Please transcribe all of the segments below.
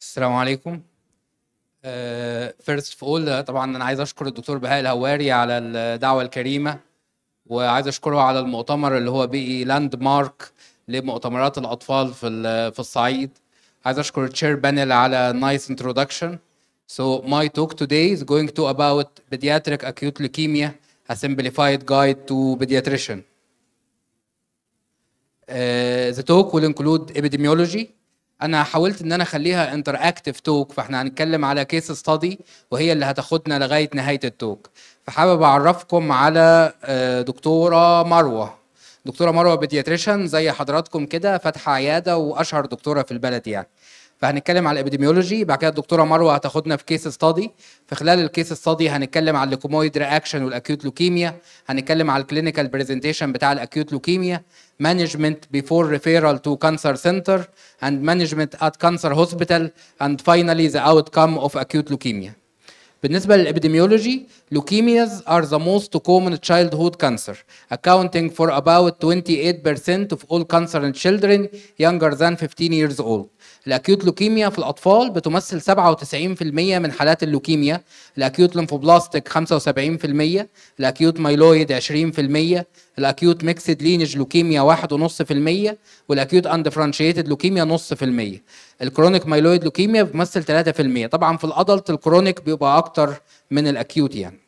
السلام عليكم. first of all طبعا أنا عايز أشكر الدكتور بهاء الهواري على الدعوة الكريمة وعايز أشكره على المؤتمر اللي هو بقي landmark لمؤتمرات الأطفال في في الصعيد. عايز أشكر ال chair panel على nice introduction. So my talk today is going to about pediatric acute leukemia a simplified guide to pediatrician. Uh, the talk will include epidemiology أنا حاولت إن أنا أخليها interactive talk فإحنا هنتكلم على case study وهي اللي هتاخدنا لغاية نهاية ال talk فحابب أعرفكم على آه، دكتورة مروة. دكتورة مروة pediatrician زي حضراتكم كده فاتحة عيادة وأشهر دكتورة في البلد يعني. فهنتكلم على ال epidemiology بعد كده الدكتورة مروة هتاخدنا في case study في خلال ال case study هنتكلم على ال leukemoid reaction وال acute leukemia هنتكلم على ال clinical presentation بتاع ال acute leukemia management before referral to cancer center and management at cancer hospital and finally the outcome of acute leukemia بالنسبة لل epidemiology leukemias are the most common childhood cancer accounting for about 28% of all cancer in children younger than 15 years old. ال acute leukemia في الأطفال بتمثل 97% من حالات ال leukemia ال acute lymphoblastic 75% ال acute myeloid 20% ال acute mixed lineage leukemia 1.5% وال acute undifferentiated leukemia نص في المية. ال chronic myeloid leukemia بتمثل 3% طبعا في ال adult ال chronic بيبقى أكتر من ال acute يعني.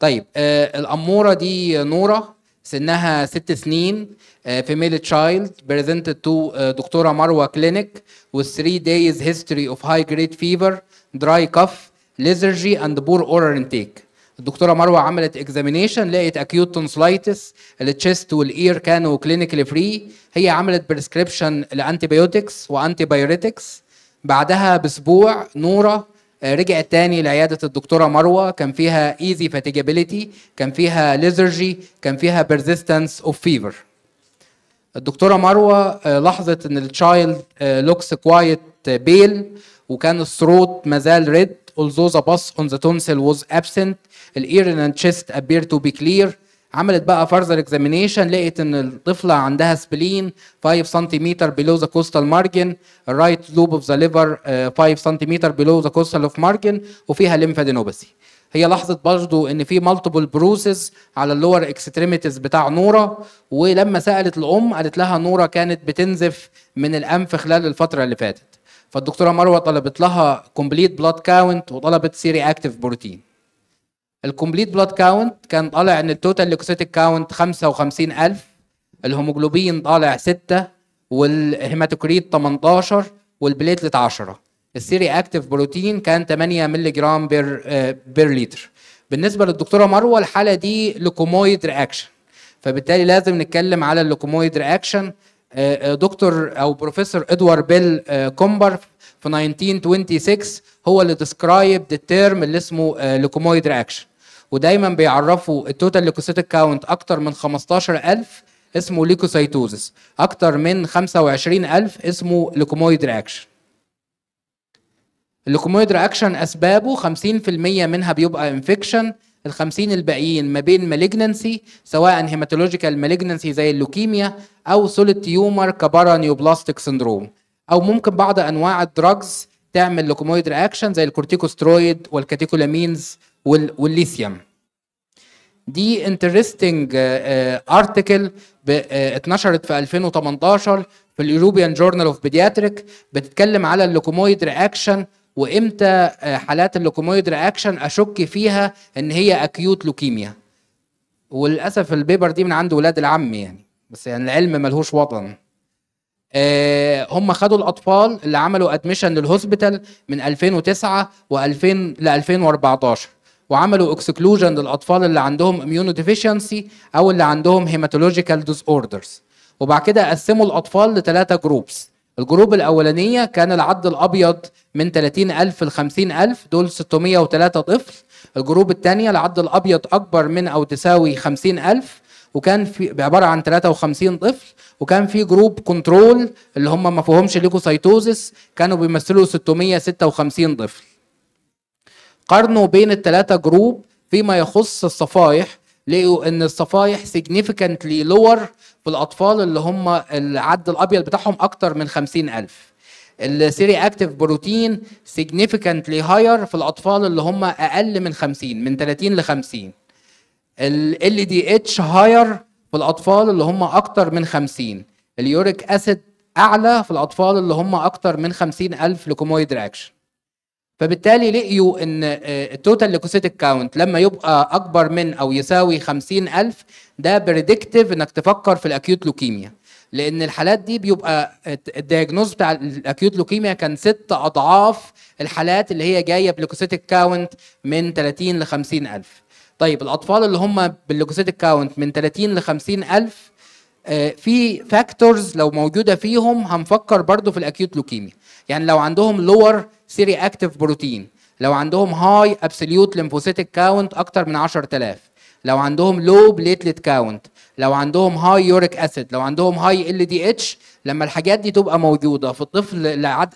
طيب آه الأمورة دي نورة. سنها ست سنين female child presented to دكتورة مروة clinic with 3 days history of high grade fever dry cough lethargy and poor oral intake. الدكتوره مروة عملت examination لقيت acute tonsillitis ال chest وال ear كانوا clinically free هي عملت prescription ل antibiotics و antipyretics بعدها بأسبوع نورة رجعت تاني لعيادة الدكتورة مروة. كان فيها easy fatigability كان فيها lethargy كان فيها persistence of fever الدكتورة مروة آه، لاحظت إن ال child looks quite pale وكان ال throat مازال red although the pus on the tonsil was absent. ال ear and chest appear to be clear. عملت بقى further examination لقيت إن الطفلة عندها spleen 5 سنتيمتر the costal margin right lobe of the liver آه، 5 سنتيمتر below the costal of margin وفيها lymphadenopathy. هي لاحظت برضو إن في multiple bruises على ال lower extremities بتاع نورة ولما سألت الأم قالت لها نورة كانت بتنزف من الأنف خلال الفترة اللي فاتت. فالدكتورة مروة طلبت لها complete blood count وطلبت C-reactive protein ال complete blood count كان طالع إن ال total leukocytic count 55000 الهيموجلوبين طالع 6 وال hematocrit 18 وال platelet 10 ال C-reactive protein كان 8 مللي جرام per آه، per لتر بالنسبة للدكتورة مروة الحالة دي leukemoid reaction فبالتالي لازم نتكلم على ال leukemoid reaction دكتور أو بروفيسور Edward Bell آه، Krumbhaar في 1926 هو اللي describe ال term اللي اسمه leukemoid reaction ودايما بيعرفوا ال total leukocytic count أكتر من 15000 اسمه leukocytosis أكتر من 25000 اسمه leukemoid reaction. ال leukemoid reaction أسبابه 50% منها بيبقى infection ال 50 الباقيين ما بين malignancy سواء hematological malignancy زي اللوكيميا أو solid tumor ك paraneoplastic syndrome أو ممكن بعض أنواع ال drugs تعمل leukemoid reaction زي الكورتيكوسترويد والكاتيكولامينز وال- والليثيوم. دي interesting article اتنشرت في 2018 في ال European Journal of Pediatric. بتتكلم على ال leukemoid reaction وامتى آه، حالات ال leukemoid reaction أشك فيها إن هي acute leukemia وللأسف ال paper دي من عند ولاد العم يعني بس يعني العلم ملهوش وطن. آه، هم خدوا الأطفال اللي عملوا admission لل hospital من 2009 و2000 ل 2014 وعملوا exclusion للأطفال اللي عندهم immunodeficiency أو اللي عندهم hematological disorders وبعد كده قسموا الأطفال لثلاثة groups ال group الأولانية كان العد الأبيض من 30000 ل 50000 دول 603 طفل. ال group الثانية العد الأبيض أكبر من أو تساوي 50000 وكان في عبارة عن 53 طفل. وكان في group control اللي هم ما فيهمش leukocytosis كانوا بيمثلوا 656 طفل. قارنوا بين الثلاثه group فيما يخص الصفائح لقوا إن الصفائح significantly lower في الأطفال اللي هم العد الأبيض بتاعهم أكتر من 50000 ال C-reactive protein significantly higher في الأطفال اللي هم أقل من 50 من 30 ل 50 LDH higher في الأطفال اللي هم أكتر من 50 ال uric acid أعلى في الأطفال اللي هم أكتر من 50 ألف leukemoid reaction فبالتالي لقيوا إن ال total leukocytic count لما يبقى أكبر من أو يساوي 50000 ده predictive إنك تفكر في ال acute leukemia لأن الحالات دي بيبقى ال diagnosis بتاع ال acute leukemia كان ست أضعاف الحالات اللي هي جاية ب leukocytic count من 30 ل 50000 طيب الأطفال اللي هم بال leukocytic count من 30 ل 50000 آه، في factors لو موجودة فيهم هنفكر برضو في ال acute leukemia يعني لو عندهم low C-reactive protein لو عندهم high absolute lymphocytic count أكتر من 10000 لو عندهم low platelet count لو عندهم high uric acid لو عندهم high LDH لما الحاجات دي تبقى موجودة في الطفل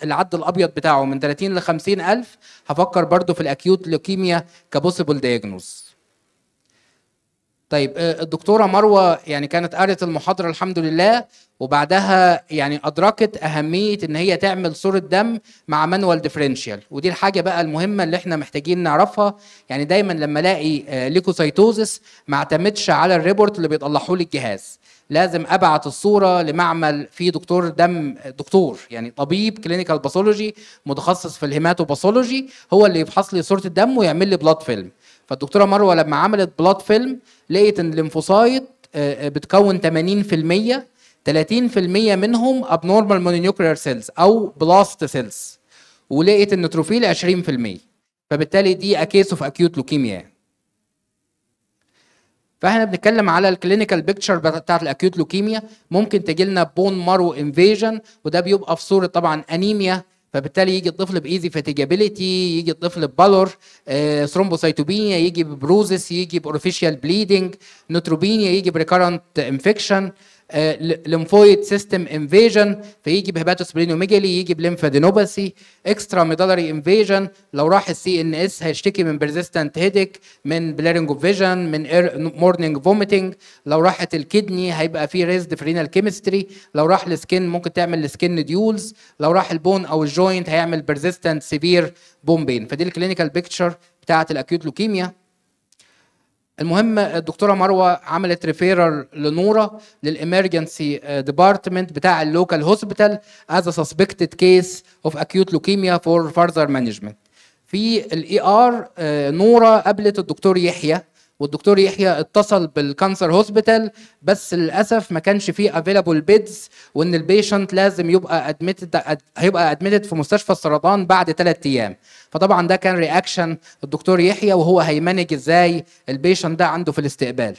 العد الأبيض بتاعه من 30 ل 50 ألف هفكر برضو في ال acute leukemia ك possible diagnosis طيب آه، الدكتورة مروة يعني كانت قرت المحاضرة الحمد لله وبعدها يعني أدركت أهمية إن هي تعمل صورة دم مع manual differential ودي الحاجة بقى المهمة اللي إحنا محتاجين نعرفها. يعني دايما لما ألاقي آه، leukocytosis ما اعتمدش على ال report اللي بيطلعه لي الجهاز. لازم أبعت الصورة لمعمل فيه دكتور دم دكتور يعني طبيب clinical pathology متخصص في ال hematopathology هو اللي يفحص لي صورة الدم ويعمل لي blood film. فالدكتورة مروة لما عملت blood film لقيت إن ال lymphocyte آه، آه، بتكون 80% 30% منهم abnormal mononuclear cells أو blast cells ولقيت ال neutrophil 20% فبالتالي دي a case of acute leukemia فإحنا بنتكلم على ال clinical picture بتاعت ال acute leukemia ممكن تجي لنا bone marrow invasion وده بيبقى في صورة طبعا انيميا فبالتالي يجي الطفل ب easy fatigability يجي الطفل ب pallor آه، thrombocytopenia يجي ب bruises يجي ب orificial bleeding neutropenia يجي ب recurrent infection lymphoid system invasion فيجي ب hepatosplenomegaly يجي ب lymphadenopathy extramedullary invasion لو راح ال CNS هيشتكي من persistent headache من blurring of vision من morning vomiting لو راحت ال kidney هيبقى في raised في renal chemistry لو راح ال skin ممكن تعمل ال skin nodules لو راح ال bone أو ال joint هيعمل persistent severe bone pain فدي ال clinical picture بتاعة ال acute leukemia المهم الدكتورة مروة عملت referral لنورة لل emergency department بتاع ال local hospital as suspected case of acute leukemia for further management في ال ER نورة قابلت الدكتور يحيى. والدكتور يحيى اتصل بال cancer hospital بس للأسف ما كانش فيه available beds وإن ال patient لازم يبقى admitted هيبقى admitted في مستشفى السرطان بعد ثلاث أيام. فطبعا ده كان reaction الدكتور يحيى وهو هي manage إزاي ال patient ده عنده في الاستقبال.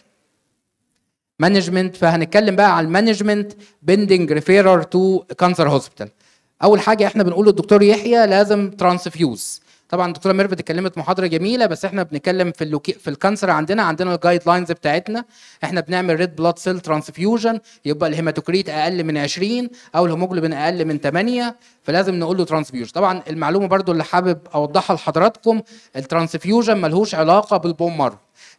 management فهنتكلم بقى على ال management pending referral to cancer hospital أول حاجة إحنا بنقول للدكتور يحيى لازم transfuse طبعا الدكتوره ميرفت اتكلمت محاضرة جميلة بس إحنا بنتكلم في ال leuke في ال cancer عندنا عندنا ال guidelines بتاعتنا. إحنا بنعمل red blood cell transfusion يبقى ال hematocrit أقل من 20 أو الهيموجلوبين أقل من 8 فلازم نقول له transfusion طبعا المعلومة برضو اللي حابب أوضحها لحضراتكم ال transfusion ملهوش علاقة بال bone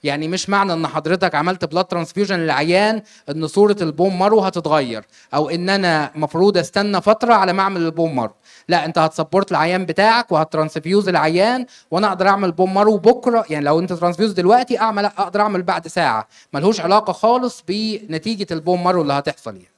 يعني مش معنى ان حضرتك عملت blood transfusion للعيان ان صورة ال bone marrow هتتغير أو ان أنا مفروض استنى فترة على ما اعمل ال bone marrow. لا انت هت support العيان بتاعك وه transfuse العيان وأنا أقدر اعمل bone marrow بكرة. يعني لو انت transfuse دلوقتي اعمل أقدر اعمل بعد ساعة. ملهوش علاقة خالص بنتيجة ال bone marrow اللي هتحصل يعني.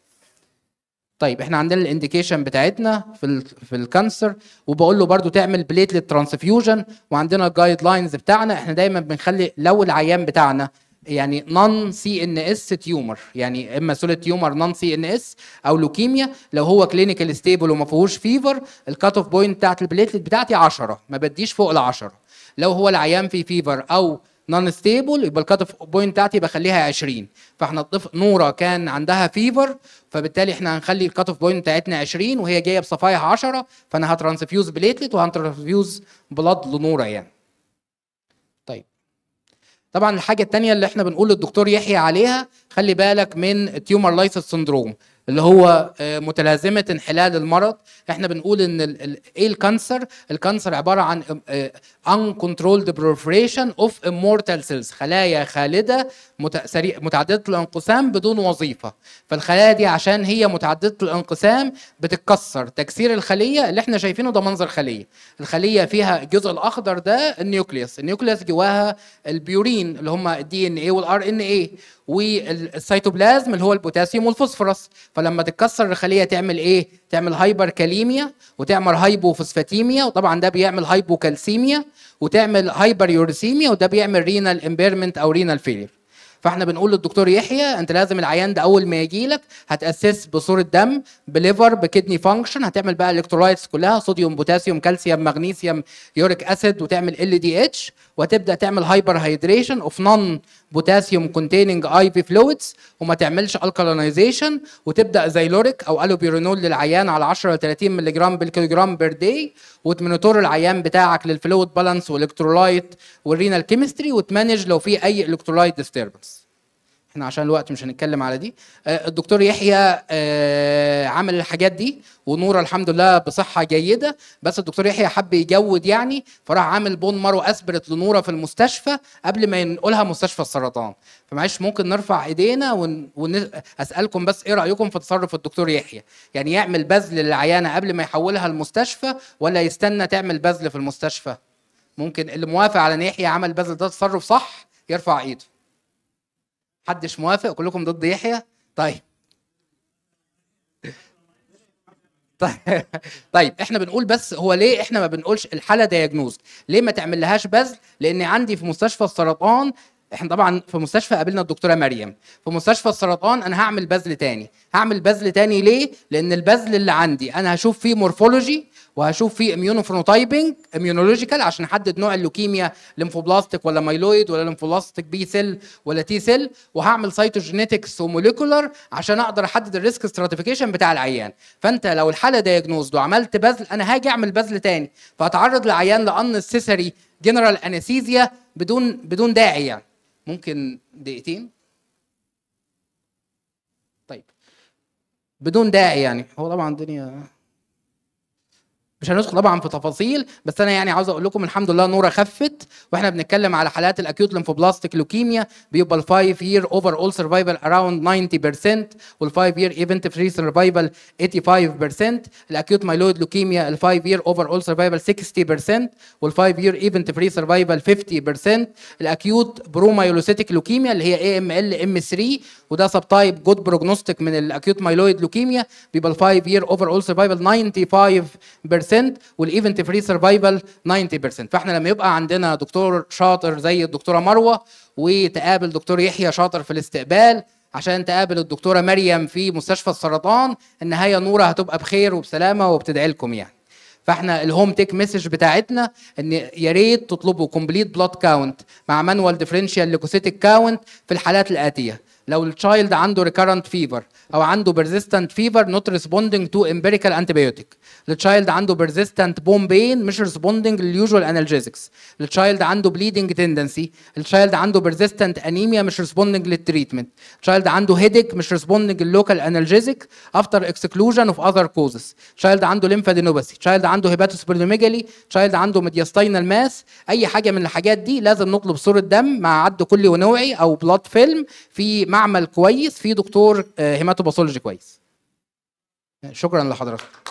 طيب إحنا عندنا ال indication بتاعتنا في ال في ال cancer وبقول له برضو تعمل platelet transfusion وعندنا ال guidelines بتاعنا إحنا دايما بنخلي لو العيان بتاعنا يعني non-CNS tumor يعني إما solid tumor non-CNS أو لوكيميا لو هو clinical stable وما فيهوش fever ال cutoff point بتاعت ال platelet بتاعتي 10 ما بديش فوق ال 10 لو هو العيان فيه fever أو non-stable يبقى ال cutoff point بتاعتي بخليها 20 فاحنا الطفل نوره كان عندها fever فبالتالي إحنا هنخلي ال cutoff point بتاعتنا 20 وهي جاية بصفايح 10 فانا ه transfuse platelet وه transfuse blood لنوره يعني. طيب. طبعا الحاجة الثانية اللي إحنا بنقول للدكتور يحيى عليها خلي بالك من ال tumor lysis syndrome اللي هو آه، متلازمة انحلال المرض. إحنا بنقول إن إيه ال cancer؟ ال cancer عبارة عن آه، uncontrolled proliferation of immortal cells خلايا خالدة متعددة الانقسام بدون وظيفة. فالخلايا دي عشان هي متعددة الانقسام بتتكسر. تكسير الخلية اللي إحنا شايفينه ده منظر خلية. الخلية فيها الجزء الأخضر ده ال nucleus. ال nucleus جواها البيورين اللي هم ال DNA وال RNA وال cytoplasm اللي هو البوتاسيوم والفوسفورس. فلما تتكسر الخليه تعمل إيه؟ تعمل hyperkalemia وتعمل hyperphosphatemia وطبعا ده بيعمل hypocalcemia وتعمل hyperuricemia وده بيعمل renal impairment أو renal failure فإحنا بنقول للدكتور يحيى أنت لازم العيان ده أول ما يجي لك هتأسس بصورة دم ب liver ب kidney function هتعمل بقى electrolytes كلها صوديوم بوتاسيوم كالسيوم مغنيسيوم uric acid وتعمل LDH وتبدا تعمل hyperhydration of non-potassium containing IV fluids وما تعملش alkalinization وتبدأ Zyloric أو allopurinol للعيان على 10 ل 30 مللي جرام بالكيلوجرام per day وت monitor العيان بتاعك للفلويد بالانس والالكترولايت والرينال كيمستري وتمانج لو في أي electrolyte disturbance إحنا عشان الوقت مش هنتكلم على دي. آه، الدكتور يحيى آه، عمل الحاجات دي ونورة الحمد لله بصحة جيدة. بس الدكتور يحيى حب يجود يعني فراح عامل bone marrow aspirate لنورة في المستشفى قبل ما ينقلها مستشفى السرطان. فمعلش ممكن نرفع إيدينا ون... ون... أسألكم بس إيه رأيكم في تصرف الدكتور يحيى؟ يعني يعمل بذل للعيانة قبل ما يحولها المستشفى ولا يستنى تعمل بذل في المستشفى؟ ممكن اللي موافق على إن يحيى عمل بذل ده تصرف صح يرفع إيده. محدش موافق كلكم ضد يحيى؟ طيب. طيب. طيب إحنا بنقول بس هو ليه إحنا ما بنقولش الحالة دياجنوز ليه ما تعمل لهاش بذل؟ لأن عندي في مستشفى السرطان إحنا طبعا في مستشفى قابلنا الدكتورة مريم. في مستشفى السرطان أنا هعمل بذل تاني. هعمل بذل تاني ليه؟ لأن البذل اللي عندي أنا هشوف فيه morphology وهشوف فيه immunophenotyping immunological عشان أحدد نوع اللوكيميا lymphoblastic ولا myeloid ولا lymphoblastic B cell ولا T cell وهعمل cytogenetics و molecular عشان أقدر أحدد ال risk stratification بتاع العيان. فأنت لو الحالة diagnosed وعملت بذل أنا هاجي أعمل بذل تاني. فهتعرض العيان ل unnecessary general anesthesia بدون بدون داعي يعني. ممكن دقيقتين؟ طيب. بدون داعي يعني. هو طبعا الدنيا مش هندخل طبعا في تفاصيل بس أنا يعني عاوز أقول لكم الحمد لله نورة خفت وإحنا بنتكلم على حالات ال acute lymphoblastic leukemia بيبقى ال 5 year overall survival around 90% وال 5 year event free survival 85% ال acute myeloid leukemia ال 5 year overall survival 60% وال 5 year event free survival 50% ال acute promyelocytic leukemia اللي هي AML M3 وده subtype good prognostic من ال acute myeloid leukemia بيبقى ال 5 year overall survival 95% وال event free survival 90% فاحنا لما يبقى عندنا دكتور شاطر زي الدكتورة مروة وتقابل دكتور يحيى شاطر في الاستقبال عشان تقابل الدكتورة مريم في مستشفى السرطان النهاية نورة هتبقى بخير وبسلامة وبتدعي لكم يعني. فاحنا ال home take message بتاعتنا إن يا ريت تطلبوا complete blood count مع manual differential leukocytic count في الحالات الآتية. لو ال child عنده recurrent fever أو عنده persistent fever not responding to empirical antibiotic ال child عنده persistent bone pain مش responding لل usual analgesics ال child عنده bleeding tendency ال child عنده persistent anemia مش responding لل treatment ال child عنده headache مش responding لل local analgesic after exclusion of other causes child عنده lymphadenopathy child عنده hepatosplenomegaly child عنده mediastinal mass أي حاجة من الحاجات دي لازم نطلب صورة دم مع عد كلي ونوعي أو blood film في معمل كويس في دكتور hematopathology كويس. شكرا لحضرتك.